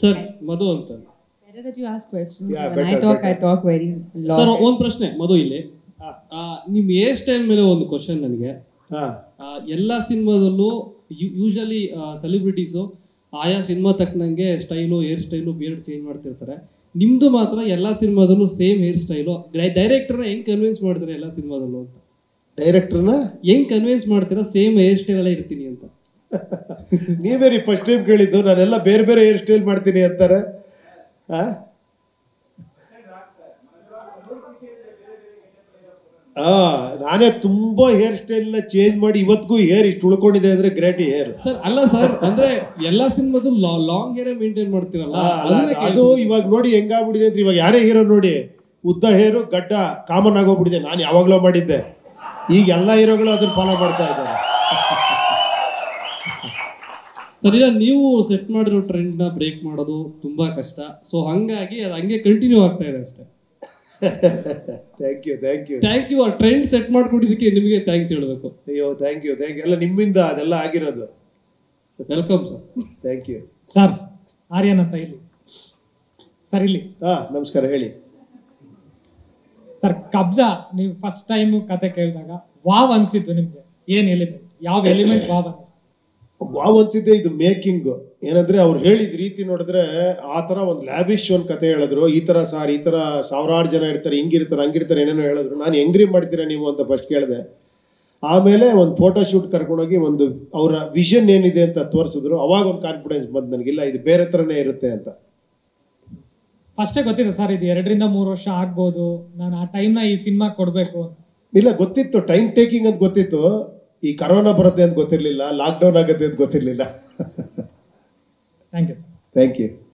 Sir ಮಧು ಅಂತ. Sir. ಒಂದ್ ಪ್ರಶ್ನೆ ಮಧು ಇಲ್ಲಿ. ಆ, ನಿಮ್ ಹೇರ್ ಸ್ಟೈಲ್ ಮೇಲೆ ಒಂದು ಕ್ವಶನ್ ನನಗೆ. ಆ, ಎಲ್ಲಾ ಸಿನಿಮಾದಲ್ಲೂ ಯೂಶಲಿ ಸೆಲೆಬ್ರಿಟೀಸು ಆಯಾ cinema ತಕ್ಕನಂಗೆ style hair style beard change ಮಾಡ್ತಿರ್ತಾರೆ. ನಿಮ್ದು ಮಾತ್ರ ಎಲ್ಲಾ ಸಿನಿಮಾದಲ್ಲೂ ಸೇಮ್ ಹೇರ್ ಸ್ಟೈಲು ಡೈರೆಕ್ಟರ್ನ ಹೆಂಗ್ ಕನ್ವಿನ್ಸ್ ಮಾಡ್ತಾರೆ ಎಲ್ಲಾ ಸಿನಿಮಾದಲ್ಲೂ ಅಂತ? ಡೈರೆಕ್ಟರ್ನ ಹೆಂಗ್ ಕನ್ವಿನ್ಸ್ ಮಾಡ್ತೀರಾ ಸೇಮ್ ಹೇರ್ ಸ್ಟೈಲ್ ಇರ್ತೀನಿ ಅಂತ? ನೀವೇ ರೀ ಫಸ್ಟ್ ಟೈಮ್ ಕೇಳಿದ್ದು ನಾನೆಲ್ಲ ಬೇರೆ ಬೇರೆ ಹೇರ್ ಸ್ಟೈಲ್ ಮಾಡ್ತೀನಿ ಅಂತಾರೆ. ಆ? ಆ ನಾನೇ ತುಂಬಾ ಹೇರ್ ಸ್ಟೈಲ್ನ ಚೇಂಜ್ ಮಾಡಿ ಇವತ್ತಿಗೂ ಹೇರ್ ಇಷ್ಟು ಉಳ್ಕೊಂಡಿದೆ ಅಂದ್ರೆ ಗ್ರೇಟ್ ಹೇರ್ ಸರ್ ಅಲ್ಲ ಸರ್ ಅಂದ್ರೆ ಎಲ್ಲಾ ಸಿನಿಮಾದು ಲಾಂಗ್ ಹೇರ್ ಮೇಂಟೈನ್ ಮಾಡ್ತೀರಲ್ಲ? ಅದು ಇವಾಗ ನೋಡಿ ಹೆಂಗಾಗ್ಬಿಟ್ಟಿದೆ ಅಂದ್ರೆ ಇವಾಗ ಯಾರೇ ಹೀರೋ ನೋಡಿ ಉದ್ದ ಹೇರು ಗಡ್ಡ ಕಾಮನ್ ಆಗೋಗ್ಬಿಟ್ಟಿದೆ. ನಾನು ಯಾವಾಗಲೂ ಮಾಡಿದ್ದೆ. ಈಗ ಎಲ್ಲ ಹೀರೋಗಳು ಅದನ್ನ ಫಾಲೋ ಮಾಡ್ತಾ ಇದ್ದಾರೆ. ಸರ್ ಇಲ್ಲ ನೀವು ಸೆಟ್ ಮಾಡಿರೋ ಟ್ರೆಂಡ್ನ ಬ್ರೇಕ್ ಮಾಡೋದು ತುಂಬಾ ಕಷ್ಟ. ಸೊ ಹಂಗಾಗಿ ಅದು ಹಂಗೆ ಕಂಟಿನ್ಯೂ ಆಗ್ತಾ ಇದೆ ಅಷ್ಟೇ. Thank you thank you thank you ಆ ಟ್ರೆಂಡ್ ಸೆಟ್ ಮಾಡ್ಕೊಟ್ಟಿದ್ದಕ್ಕೆ ನಿಮಗೆ ಥ್ಯಾಂಕ್ಸ್ ಹೇಳಬೇಕು. ಅಯ್ಯೋ ಥ್ಯಾಂಕ್ ಯು ಥ್ಯಾಂಕ್ ಯು ಎಲ್ಲ ನಿಮ್ಮಿಂದ ಅದೆಲ್ಲ ಆಗಿರೋದು. Welcome sir thank you sir Aryan ಅಂತ ಇಲ್ಲಿ. ಸರ್ ಇಲ್ಲಿ. ಹಾ ನಮಸ್ಕಾರ ಹೇಳಿ. ಸರ್ ಕಬ್ಜಾ ನೀವು ಫಸ್ಟ್ ಟೈಮ್ ಕತೆ ಕೇಳಿದಾಗ ವಾವ್ ಅನ್ಸಿದ್ದು ನಿಮ್ಗೆ. ಏನ್ ಎಲಿಮೆಂಟ್ ಯಾವ ಎಲಿಮೆಂಟ್ ವಾವ್ ಅನ್ಸಿತ್ತು? ವಾವ್ ಅನ್ಸಿದ್ದೆ ಇದು ಮೇಕಿಂಗ್. ಏನಂದ್ರೆ ಅವ್ರು ಹೇಳಿದ ರೀತಿ ನೋಡಿದ್ರೆ ಆ ತರ ಒಂದು ಲ್ಯಾಬಿಶ್ ಒಂದು ಕತೆ ಹೇಳಿದ್ರು. ಈ ತರ ಸಾರ್ ಈ ತರ ಸಾವಿರಾರು ಜನ ಇರ್ತಾರೆ ಹಿಂಗಿರ್ತಾರೆ ಹಂಗಿರ್ತಾರೆ ಏನೇನೋ ಹೇಳಿದ್ರು. ನಾನು ಹೆಂಗ್ರಿ ಮಾಡ್ತೀರಾ ನೀವು ಅಂತ ಫಸ್ಟ್ ಕೇಳಿದೆ. ಆಮೇಲೆ ಒಂದು ಫೋಟೋ ಶೂಟ್ ಕರ್ಕೊಂಡೋಗಿ ಒಂದು ಅವರ ವಿಷನ್ ಏನಿದೆ ಅಂತ ತೋರಿಸಿದ್ರು. ಅವಾಗ ಒಂದು ಕಾನ್ಫಿಡೆನ್ಸ್ ಬಂತು ನನಗಿಲ್ಲ ಇದು ಬೇರೆ ಥರನೇ ಇರುತ್ತೆ ಅಂತ. ಫಸ್ಟೇ ಗೊತ್ತಿದೆ ಸರ್ ಇದು ಎರಡರಿಂದ ಮೂರು ವರ್ಷ ಆಗ್ಬೋದು. ನಾನು ಆ ಟೈಮ್ನ ಈ ಸಿನಿಮಾ ಕೊಡಬೇಕು ಇಲ್ಲ ಗೊತ್ತಿತ್ತು. ಟೈಮ್ ಟೇಕಿಂಗ್ ಅಂತ ಗೊತ್ತಿತ್ತು. ಈ ಕರೋನಾ ಬರುತ್ತೆ ಅಂತ ಗೊತ್ತಿರಲಿಲ್ಲ ಲಾಕ್ಡೌನ್ ಆಗುತ್ತೆ ಅಂತ ಗೊತ್ತಿರಲಿಲ್ಲ. Thank you sir thank you